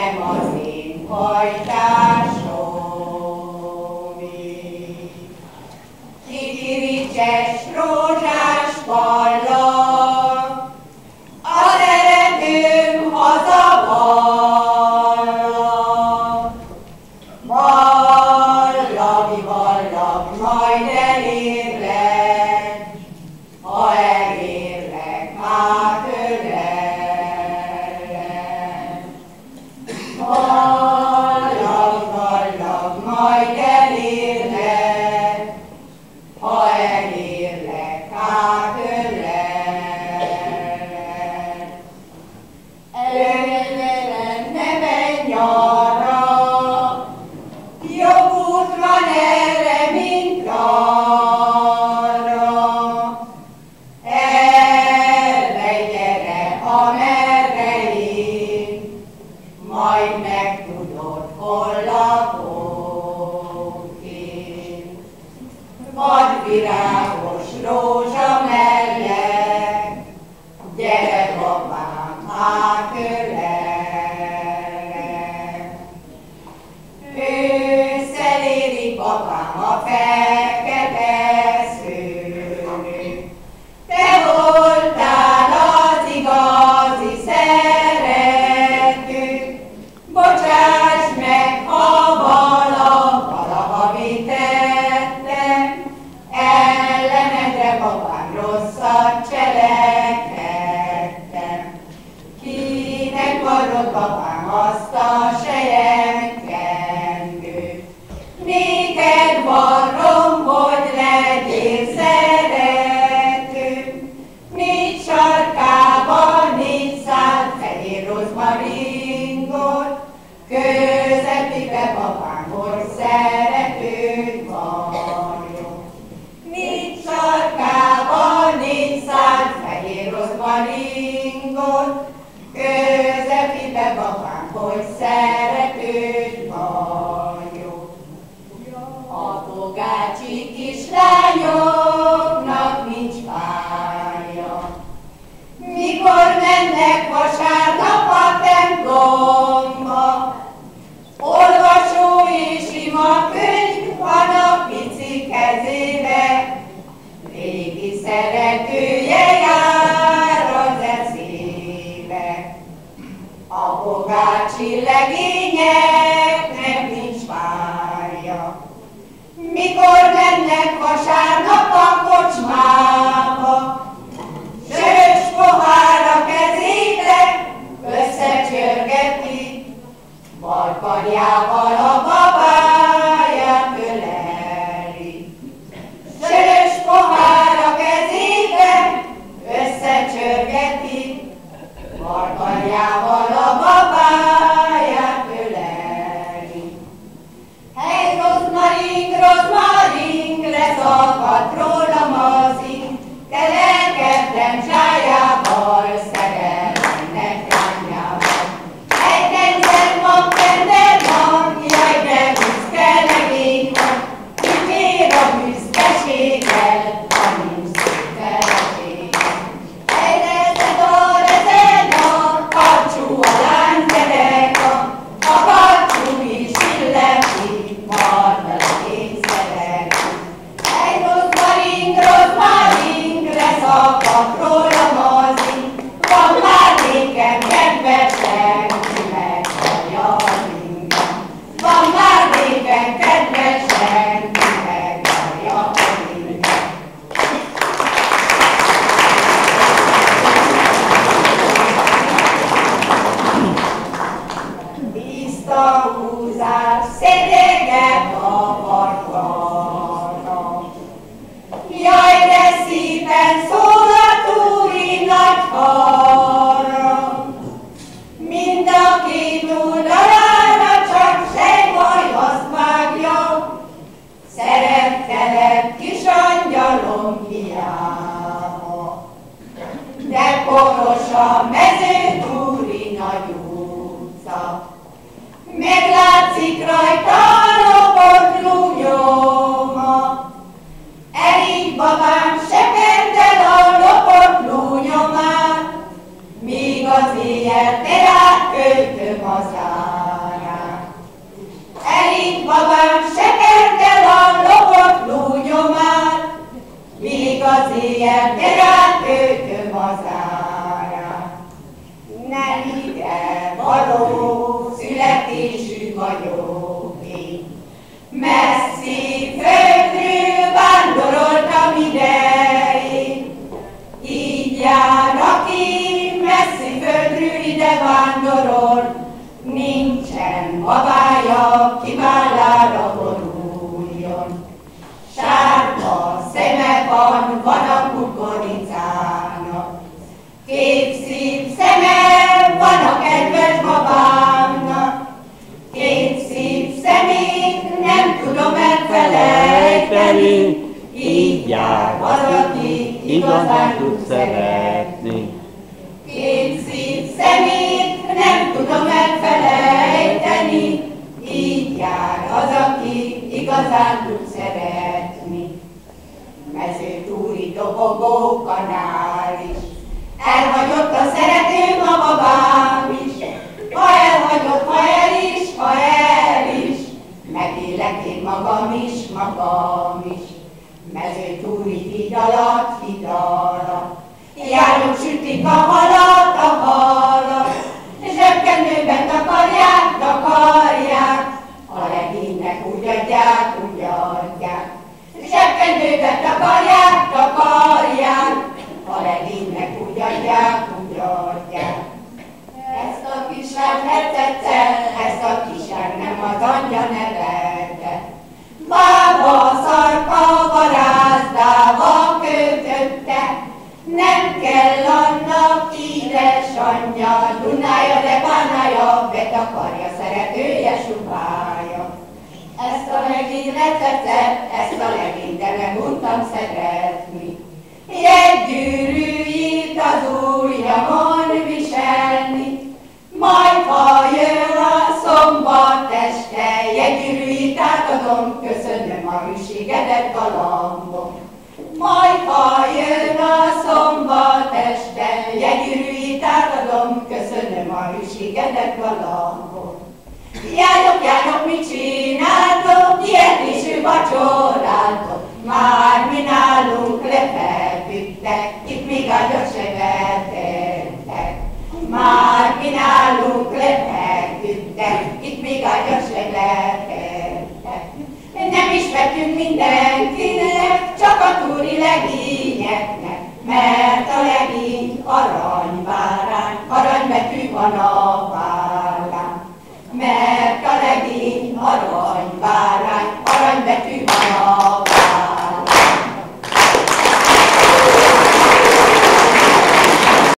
nem az én hajtásom. Kikiricses my Majd virágos rózsa ingor, közepébe babám, hogy szeretős vagyok. A pogácsi kislányoknak nincs pálya, mikor mennek A bogár csillegényeknek nincs párja. Mikor mennek vasárnap a kocsmába, sörös pohára kezébe összecsörgeti, markarjával a minden szólatúri nagy harang. Mind aki túl darára csak sejvajhoz vágja, szerettelek kis angyalom hiába. De poros a mezőtúri nagy utca, meglátszik rajta nem ide való, születésű vagyok én. Messzi földről vándoroltam ide én, így jár, aki messzi földről ide vár. Tud szeretni. Mezőtúri dobogó kanál is, elhagyott a szerető a babám is, ha elhagyott, ha el is, ha el is, megélek én magam is, magam is. Mezőtúri híd alatt, híd alatt, járok sütik a halat, a halat, zsebkendőben takarják, takarják, a legénynek úgy adják. Zsebkendőben takarják, takarják, a legénynek úgy adják, úgy adják. Ezt a kislányt hetette, ezt a kislányt nem az anyja nevelte. Bába szarka varázdába kötötte, nem kell annak édesanyja, Dunája, de bánája, betakarja, szeretője, subája. Ezt a legény tetszett, ezt vacsorátok, már mi nálunk lefeküdtek, itt még ágyat se vetettek. Már mi nálunk lefeküdtek, itt még ágyat se vetettek. Nem is vettünk mindenkinek, csak a túri legényeknek, mert a legény aranyvárány, aranybetű van a.